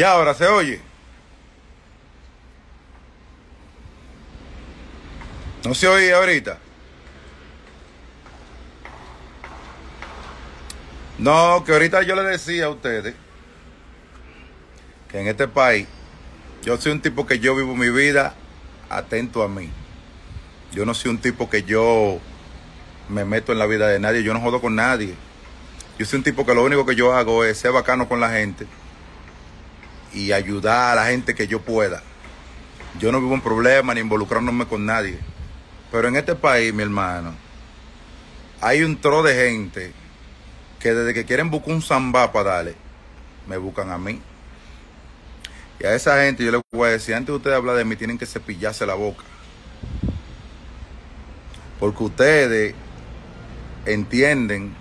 Y ahora se oye. No se oye ahorita. No, que ahorita yo le decía a ustedes que en este país yo soy un tipo que yo vivo mi vida atento a mí. Yo no soy un tipo que yo me meto en la vida de nadie, yo no jodo con nadie. Yo soy un tipo que lo único que yo hago es ser bacano con la gente y ayudar a la gente que yo pueda. Yo no vivo en problemas ni involucrándome con nadie. Pero en este país, mi hermano, hay un tro de gente que desde que quieren buscar un zambá para darle, me buscan a mí. Y a esa gente yo les voy a decir, antes de ustedes hablar de mí, tienen que cepillarse la boca. Porque ustedes entienden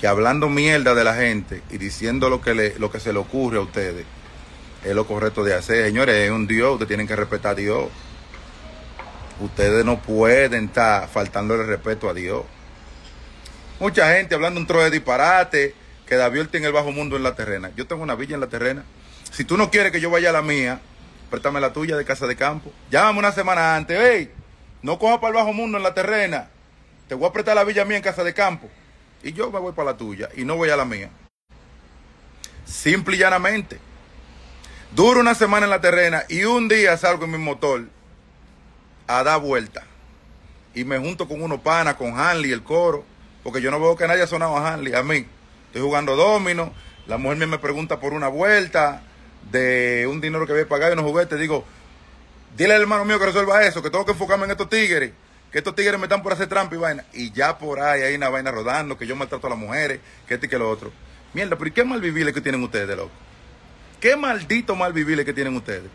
que hablando mierda de la gente y diciendo lo que, le, lo que se le ocurre a ustedes es lo correcto de hacer. Señores, es un Dios, ustedes tienen que respetar a Dios. Ustedes no pueden estar faltándole respeto a Dios. Mucha gente hablando un trozo de disparate, que David tiene el bajo mundo en la terrena. Yo tengo una villa en la terrena. Si tú no quieres que yo vaya a la mía, préstame la tuya de casa de campo. Llámame una semana antes, hey, no coja para el bajo mundo en la terrena. Te voy a prestar la villa mía en casa de campo. Y yo me voy para la tuya y no voy a la mía. Simple y llanamente. Duro una semana en la terrena y un día salgo en mi motor a dar vuelta. Y me junto con unos panas, con Hanley, el coro, porque yo no veo que nadie ha sonado a Hanley, a mí. Estoy jugando domino, la mujer me pregunta por una vuelta de un dinero que había pagado y unos juguetes. Digo, dile al hermano mío que resuelva eso, que tengo que enfocarme en estos tigres, que estos tigres me están por hacer trampa y vaina. Y ya por ahí hay una vaina rodando, que yo maltrato a las mujeres, que este y que lo otro. Mierda, pero ¿y qué mal vivir que tienen ustedes, loco? ¿Qué maldito mal vivir que tienen ustedes?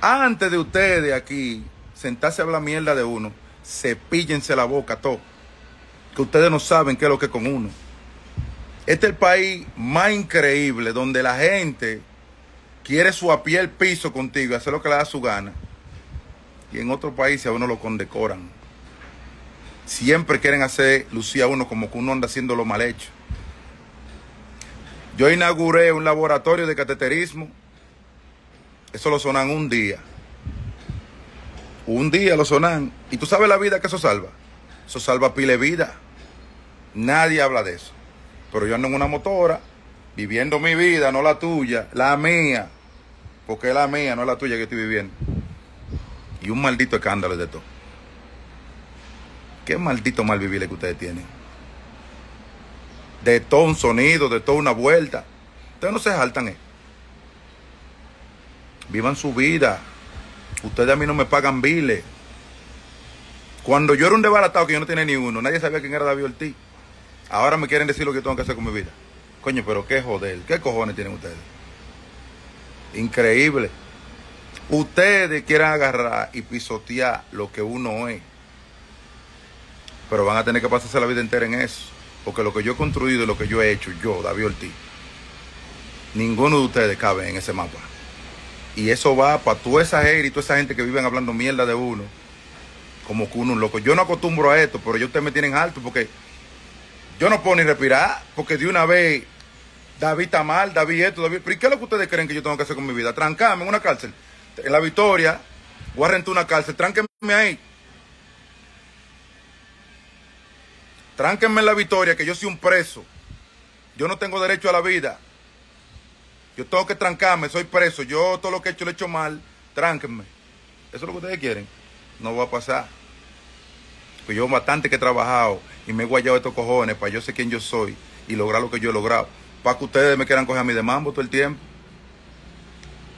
Antes de ustedes aquí sentarse a hablar mierda de uno, cepíllense la boca todo. Que ustedes no saben qué es lo que es con uno. Este es el país más increíble donde la gente quiere su a pie el piso contigo hacer lo que le da su gana. Y en otros países a uno lo condecoran. Siempre quieren hacer lucir a uno como que uno anda haciendo lo mal hecho. Yo inauguré un laboratorio de cateterismo. Eso lo sonan un día. Un día lo sonan. ¿Y tú sabes la vida que eso salva? Eso salva pile vida. Nadie habla de eso. Pero yo ando en una motora, viviendo mi vida, no la tuya, la mía. Porque es la mía, no es la tuya que estoy viviendo. Y un maldito escándalo de todo. Qué maldito mal vivir que ustedes tienen. De todo un sonido, de toda una vuelta. Ustedes no se saltan, eh. Vivan su vida. Ustedes a mí no me pagan biles. Cuando yo era un desbaratado que yo no tenía ni uno, nadie sabía quién era David Ortiz. Ahora me quieren decir lo que tengo que hacer con mi vida. Coño, pero qué joder, qué cojones tienen ustedes. Increíble. Ustedes quieren agarrar y pisotear lo que uno es. Pero van a tener que pasarse la vida entera en eso. Porque lo que yo he construido y lo que yo he hecho, yo, David Ortiz, ninguno de ustedes cabe en ese mapa. Y eso va para toda esa gente y toda esa gente que viven hablando mierda de uno. Como que uno un loco. Yo no acostumbro a esto, pero ellos ustedes me tienen alto porque yo no puedo ni respirar. Porque de una vez, David está mal, David esto, David. ¿Pero qué es lo que ustedes creen que yo tengo que hacer con mi vida? Trancarme en una cárcel. En la victoria, rentar una cárcel. Tránquenme ahí. Tránquenme en la victoria, que yo soy un preso. Yo no tengo derecho a la vida. Yo tengo que trancarme, soy preso. Yo todo lo que he hecho lo he hecho mal. Tránquenme. Eso es lo que ustedes quieren. No va a pasar. Pues yo bastante que he trabajado y me he guayado estos cojones para yo sé quién yo soy y lograr lo que yo he logrado. Para que ustedes me quieran coger a mí de mambo todo el tiempo.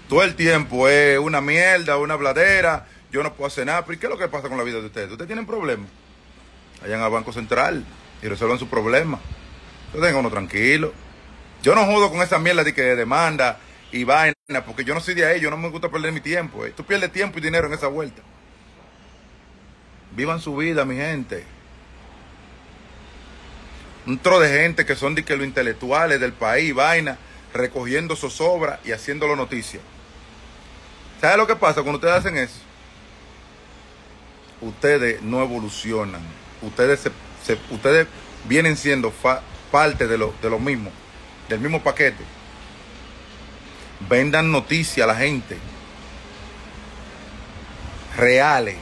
Todo el tiempo es una mierda, una bladera. Yo no puedo hacer nada. ¿Pero qué es lo que pasa con la vida de ustedes? ¿Ustedes tienen problemas? Vayan al Banco Central y resuelvan sus problemas. Entonces tengan uno tranquilo. Yo no jodo con esa mierda de que demanda y vaina, porque yo no soy de ahí, yo no me gusta perder mi tiempo. Eh. Tú pierdes tiempo y dinero en esa vuelta. Vivan su vida, mi gente. Un tro de gente que son de que los intelectuales del país, vaina, recogiendo zozobra y haciéndolo noticia. ¿Sabe lo que pasa cuando ustedes hacen eso? Ustedes no evolucionan. Ustedes, se, se, ustedes vienen siendo parte de lo, de lo mismo, del mismo paquete. Vendan noticias a la gente. Reales.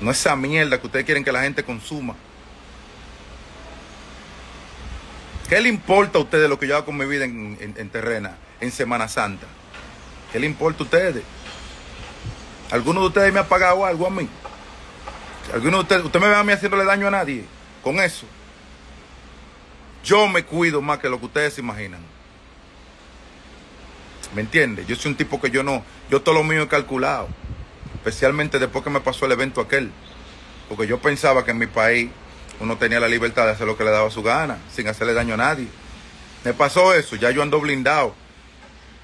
No esa mierda que ustedes quieren que la gente consuma. ¿Qué le importa a ustedes lo que yo hago con mi vida en, en terrena, en Semana Santa? ¿Qué le importa a ustedes? ¿Alguno de ustedes me ha pagado algo a mí? ¿Alguno de ustedes, usted me ve a mí haciéndole daño a nadie con eso? Yo me cuido más que lo que ustedes se imaginan. ¿Me entiende? Yo soy un tipo que yo no, yo todo lo mío he calculado. Especialmente después que me pasó el evento aquel. Porque yo pensaba que en mi país uno tenía la libertad de hacer lo que le daba su gana, sin hacerle daño a nadie. Me pasó eso, ya yo ando blindado.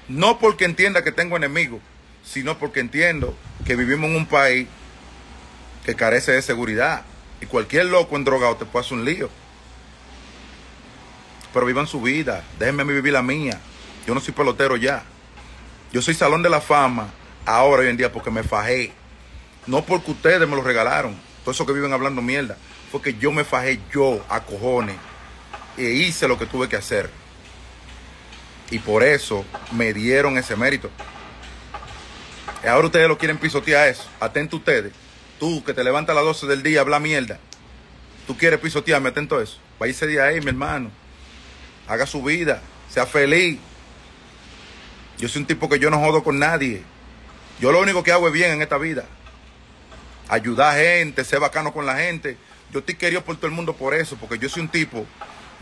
No porque entienda que tengo enemigos, sino porque entiendo que vivimos en un país que carece de seguridad. Y cualquier loco en drogado te puede hacer un lío. Pero vivan su vida, déjenme vivir la mía. Yo no soy pelotero ya. Yo soy salón de la fama ahora hoy en día porque me fajé. No porque ustedes me lo regalaron. Todo eso que viven hablando mierda. Fue que yo me fajé yo a cojones. E hice lo que tuve que hacer. Y por eso me dieron ese mérito. Y ahora ustedes lo quieren pisotear eso. Atento ustedes. Tú que te levantas a las 12 del día, habla mierda. Tú quieres pisotearme, atento a eso. ese día ahí, mi hermano. Haga su vida. Sea feliz. Yo soy un tipo que yo no jodo con nadie. Yo lo único que hago es bien en esta vida. Ayudar a gente, ser bacano con la gente. Yo estoy querido por todo el mundo por eso, porque yo soy un tipo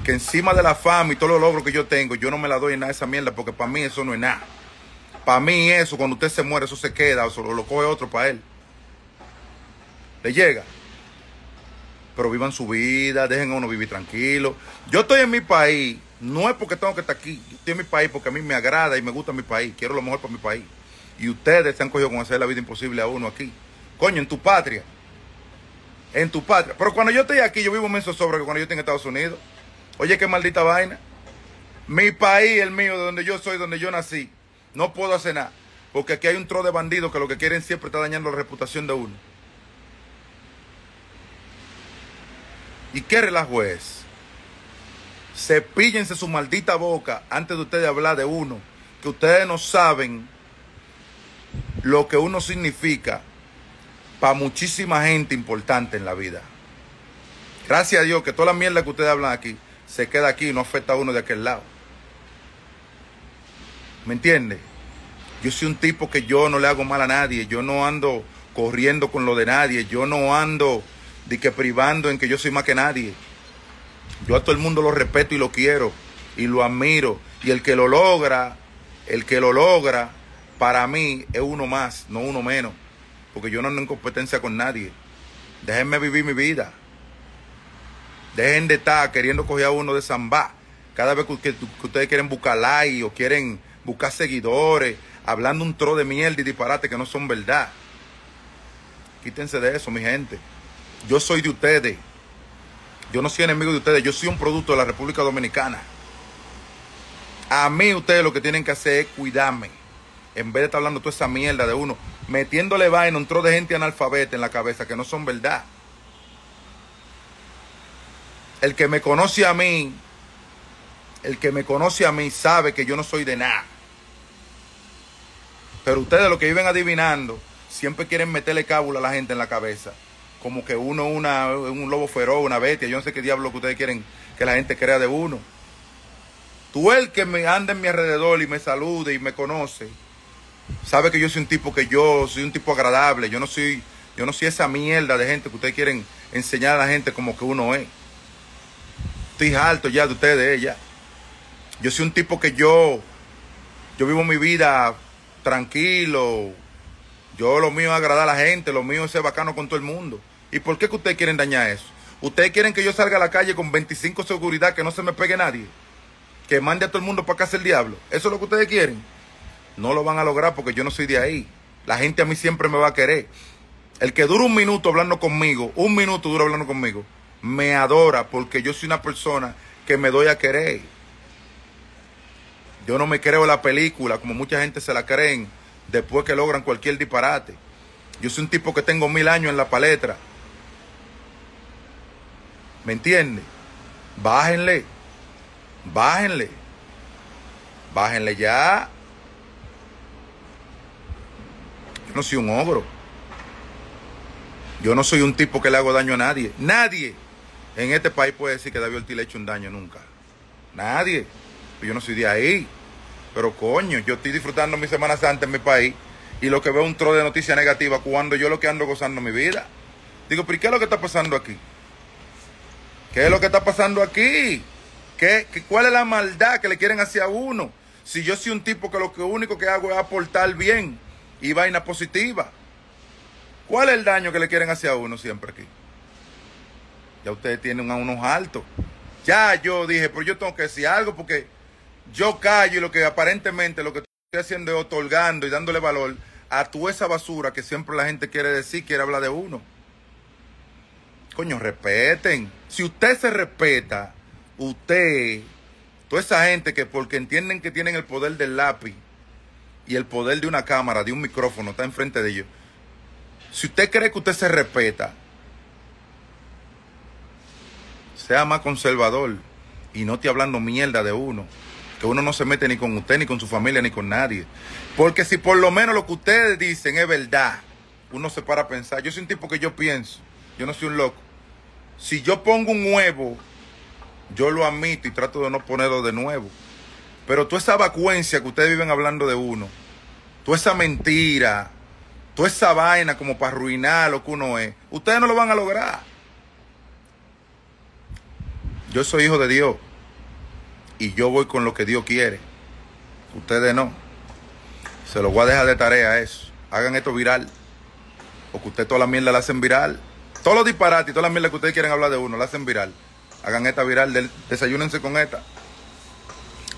que encima de la fama y todos los logros que yo tengo, yo no me la doy en nada de esa mierda, porque para mí eso no es nada. Para mí eso, cuando usted se muere, eso se queda, o lo coge otro para él. Le llega. Pero vivan su vida, dejen a uno vivir tranquilo. Yo estoy en mi país, no es porque tengo que estar aquí, yo estoy en mi país porque a mí me agrada y me gusta mi país, quiero lo mejor para mi país. Y ustedes se han cogido con hacer la vida imposible a uno aquí. Coño, en tu patria. En tu patria. Pero cuando yo estoy aquí, yo vivo menos sobre que cuando yo estoy en Estados Unidos. Oye, qué maldita vaina. Mi país, el mío, de donde yo soy, donde yo nací, no puedo hacer nada. Porque aquí hay un tro de bandidos que lo que quieren siempre está dañando la reputación de uno. ¿Y qué relajo es? Cepíllense su maldita boca antes de ustedes hablar de uno. Que ustedes no saben lo que uno significa para muchísima gente importante en la vida. Gracias a Dios que toda la mierda que ustedes hablan aquí se queda aquí y no afecta a uno de aquel lado. ¿Me entiende? Yo soy un tipo que yo no le hago mal a nadie, yo no ando corriendo con lo de nadie, yo no ando de que privando en que yo soy más que nadie. Yo a todo el mundo lo respeto y lo quiero y lo admiro. Y el que lo logra, el que lo logra, para mí es uno más, no uno menos. Porque yo no ando en competencia con nadie. Déjenme vivir mi vida. Dejen de estar queriendo coger a uno de zamba. Cada vez que, ustedes quieren buscar like o quieren buscar seguidores, hablando un tro de mierda y disparate que no son verdad. Quítense de eso, mi gente. Yo soy de ustedes. Yo no soy enemigo de ustedes. Yo soy un producto de la República Dominicana. A mí ustedes lo que tienen que hacer es cuidarme. En vez de estar hablando toda esa mierda de uno, metiéndole vaina un tro de gente analfabeta en la cabeza que no son verdad. El que me conoce a mí, el que me conoce a mí sabe que yo no soy de nada. Pero ustedes lo que viven adivinando, siempre quieren meterle cábula a la gente en la cabeza. Como que uno una, un lobo feroz, una bestia. Yo no sé qué diablo que ustedes quieren que la gente crea de uno. Tú el que me anda en mi alrededor y me salude y me conoce, sabe que yo soy un tipo que yo soy un tipo agradable. Yo no soy, yo no soy esa mierda de gente que ustedes quieren enseñar a la gente como que uno es. Estoy alto ya de ustedes, ella. Yo soy un tipo que yo, yo vivo mi vida tranquilo. Yo lo mío es agradar a la gente, lo mío es ser bacano con todo el mundo. ¿Y por qué que ustedes quieren dañar eso? ¿Ustedes quieren que yo salga a la calle con 25 seguridad, que no se me pegue nadie? Que mande a todo el mundo para casa el diablo. ¿Eso es lo que ustedes quieren? No lo van a lograr porque yo no soy de ahí. La gente a mí siempre me va a querer. El que dura un minuto hablando conmigo, un minuto dura hablando conmigo, me adora porque yo soy una persona que me doy a querer. Yo no me creo la película como mucha gente se la creen después que logran cualquier disparate. Yo soy un tipo que tengo mil años en la palestra. ¿Me entiende? Bájenle. Bájenle. Bájenle ya. no soy un ogro. Yo no soy un tipo que le hago daño a nadie. Nadie en este país puede decir que David Ortiz le ha hecho un daño nunca. Nadie. Yo no soy de ahí. Pero coño, yo estoy disfrutando mi Semana Santa en mi país y lo que veo un tro de noticias negativas cuando yo lo que ando gozando mi vida. Digo, pero ¿qué es lo que está pasando aquí? ¿Qué es lo que está pasando aquí? ¿Qué, qué, cuál es la maldad que le quieren hacia uno? Si yo soy un tipo que lo que único que hago es aportar bien y vaina positiva. ¿Cuál es el daño que le quieren hacia uno siempre aquí? Ya ustedes tienen a unos altos. Ya yo dije, pero yo tengo que decir algo porque yo callo y lo que aparentemente lo que estoy haciendo es otorgando y dándole valor a toda esa basura que siempre la gente quiere decir, quiere hablar de uno. Coño, respeten. Si usted se respeta, usted, toda esa gente que porque entienden que tienen el poder del lápiz y el poder de una cámara, de un micrófono, está enfrente de ellos. Si usted cree que usted se respeta, sea más conservador y no esté hablando mierda de uno. Que uno no se mete ni con usted, ni con su familia, ni con nadie. Porque si por lo menos lo que ustedes dicen es verdad, uno se para a pensar. Yo soy un tipo que yo pienso, yo no soy un loco. Si yo pongo un huevo, yo lo admito y trato de no ponerlo de nuevo. Pero toda esa vacuencia que ustedes viven hablando de uno, toda esa mentira, toda esa vaina como para arruinar lo que uno es, ustedes no lo van a lograr. Yo soy hijo de Dios y yo voy con lo que Dios quiere. Ustedes no. Se los voy a dejar de tarea eso. Hagan esto viral. Porque ustedes toda la mierda la hacen viral. Todos los disparates y toda la mierda que ustedes quieren hablar de uno la hacen viral. Hagan esta viral. Desayúnense con esta.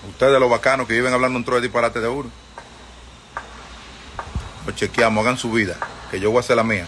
Ustedes los bacanos que viven hablando un trozo de disparate de uno. Lo chequeamos, hagan su vida. Que yo voy a hacer la mía.